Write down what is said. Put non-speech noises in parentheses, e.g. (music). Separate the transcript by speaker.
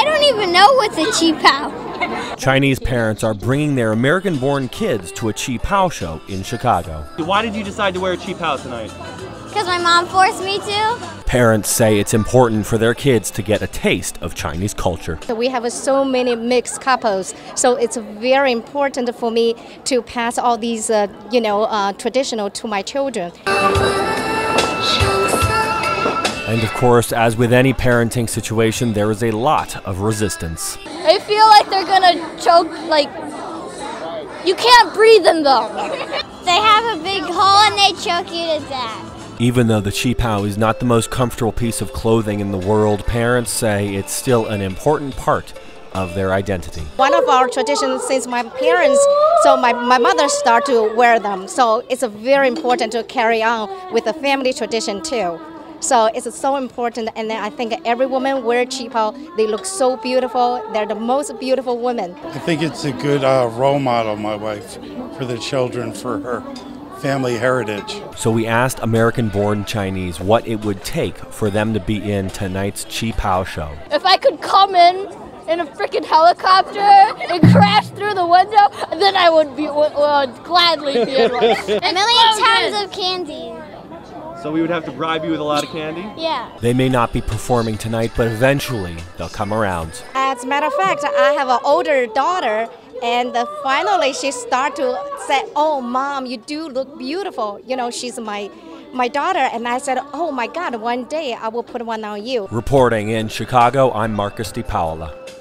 Speaker 1: I don't even know what's a qipao.
Speaker 2: Chinese parents are bringing their American born kids to a qipao show in Chicago.
Speaker 3: Why did you decide to wear a qipao tonight?
Speaker 1: Because my mom forced me to.
Speaker 2: Parents say it's important for their kids to get a taste of Chinese culture.
Speaker 4: So we have so many mixed couples, so it's very important for me to pass all these, uh, you know, uh, traditional to my children.
Speaker 2: And of course, as with any parenting situation, there is a lot of resistance.
Speaker 1: I feel like they're gonna choke, like, you can't breathe in them. (laughs) They have a big hole and they choke you to death.
Speaker 2: Even though the qipao is not the most comfortable piece of clothing in the world, parents say it's still an important part of their identity.
Speaker 4: One of our traditions since my parents, so my, my mother started to wear them. So it's very important to carry on with the family tradition too. So it's so important, and then I think every woman wear qipao. They look so beautiful. They're the most beautiful women.
Speaker 5: I think it's a good uh, role model, my wife, for the children, for her family heritage.
Speaker 2: So we asked American born Chinese what it would take for them to be in tonight's qipao show.
Speaker 1: If I could come in in a freaking helicopter and crash through the window, then I would be would, would gladly be in one. (laughs) a million tons of candy.
Speaker 3: So we would have to bribe you with a lot of candy?
Speaker 1: Yeah.
Speaker 2: They may not be performing tonight, but eventually they'll come around.
Speaker 4: As a matter of fact, I have an older daughter, and uh, finally she started to say, "Oh, mom, you do look beautiful." You know, she's my my daughter, and I said, "Oh my God, one day I will put one on you."
Speaker 2: Reporting in Chicago, I'm Marcus DiPaola.